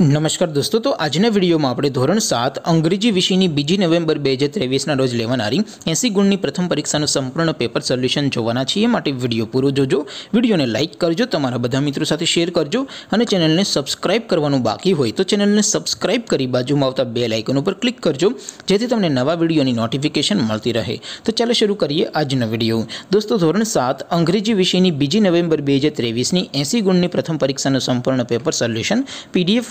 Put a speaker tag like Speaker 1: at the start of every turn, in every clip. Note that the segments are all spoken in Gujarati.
Speaker 1: નમસ્કાર દોસ્તો, તો આજના વિડીયોમાં આપણે ધોરણ સાત અંગ્રેજી વિષયની બીજી નવેમ્બર બે હજાર ત્રેવીસના રોજ લેવાનારી એંસી ગુણની પ્રથમ પરીક્ષાનું સંપૂર્ણ પેપર સોલ્યુશન જોવાના છીએ. માટે વીડિયો પૂરો જોજો. વિડીયોને લાઇક કરજો, તમારા બધા મિત્રો સાથે શેર કરજો અને ચેનલને સબસ્ક્રાઇબ કરવાનું બાકી હોય તો ચેનલને સબસ્ક્રાઇબ કરી બાજુમાં આવતા બે લાઇકન ઉપર ક્લિક કરજો, જેથી તમને નવા વિડીયોની નોટિફિકેશન મળતી રહે. તો ચાલો શરૂ કરીએ આજનો વીડિયો. દોસ્તો, ધોરણ સાત અંગ્રેજી વિષયની બીજી નવેમ્બર બે હજાર ત્રેવીસની એંસી ગુણની પ્રથમ પરીક્ષાનું સંપૂર્ણ પેપર સોલ્યુશન પીડીએફ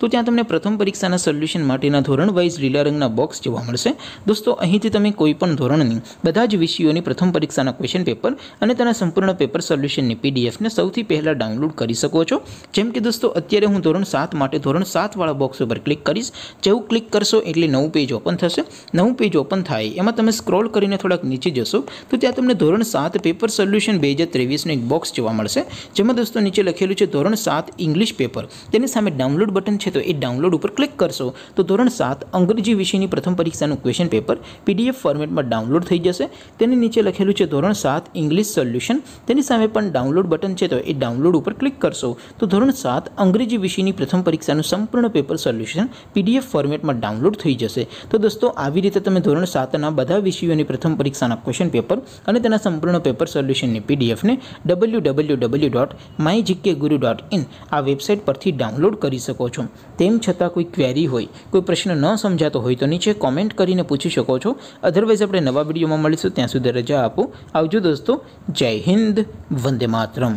Speaker 1: તો ત્યાં તમને પ્રથમ પરીક્ષાના સોલ્યુશન માટેના ધોરણ વાઇઝ લીલા રંગના બોક્સ જોવા મળશે. દોસ્તો, અહીંથી તમે કોઈપણ ધોરણની બધા જ વિષયોની પ્રથમ પરીક્ષાના ક્વેશ્ચન પેપર અને તેના સંપૂર્ણ પેપર સોલ્યુશનની પીડીએફને સૌથી પહેલાં ડાઉનલોડ કરી શકો છો. જેમ કે દોસ્તો, અત્યારે હું ધોરણ સાત માટે ધોરણ સાતવાળા બોક્સ ઉપર ક્લિક કરીશ. જેવું ક્લિક કરશો એટલે નવું પેજ ઓપન થશે. નવું પેજ ઓપન થાય, એમાં તમે સ્ક્રોલ કરીને થોડાક નીચે જશો, તો ત્યાં તમને ધોરણ સાત પેપર સોલ્યુશન બે હજાર ત્રેવીસનું એક બોક્સ જોવા મળશે. જેમાં દોસ્તો નીચે લખેલું છે ધોરણ સાત ઇંગ્લિશ પેપર તેની સામે ડાઉનલોડ બટન છે તો એ ડાઉનલોડ ઉપર ક્લિક કરશો. તો ધોરણ સાત, અંગ્રેજી વિષયની પ્રથમ પરીક્ષાનું ક્વેશ્ચન પેપર પીડીએફ ફોર્મેટમાં ડાઉનલોડ થઈ જશે. તેની નીચે લખેલું છે ધોરણ સાત ઇંગ્લિશ સોલ્યુશન તેની સામે પણ ડાઉનલોડ બટન છે તો એ ડાઉનલોડ ઉપર ક્લિક કરશો. તો ધોરણ સાત, અંગ્રેજી વિષયની પ્રથમ પરીક્ષાનું સંપૂર્ણ પેપર સોલ્યુશન પીડીએફ ફોર્મેટમાં ડાઉનલોડ થઈ જશે. તો દોસ્તો, આવી રીતે તમે ધોરણ સાતના બધા વિષયોની પ્રથમ પરીક્ષાના ક્વેશ્ચન પેપર અને તેના સંપૂર્ણ પેપર સોલ્યુશનની પીડીએફને W W W dot my GK Guru dot in આ વેબસાઇટ પરથી ડાઉનલોડ કરી શકો છો. તેમ છતાં કોઈ ક્વેરી હોય, કોઈ પ્રશ્ન ન સમજાતો હોય તો નીચે કોમેન્ટ કરીને પૂછી શકો છો. અધરવાઇઝ આપણે નવા વિડીયોમાં મળીશું. ત્યાં સુધી રજા આપો. આવજો દોસ્તો. જય હિન્દ. વંદે માતરમ.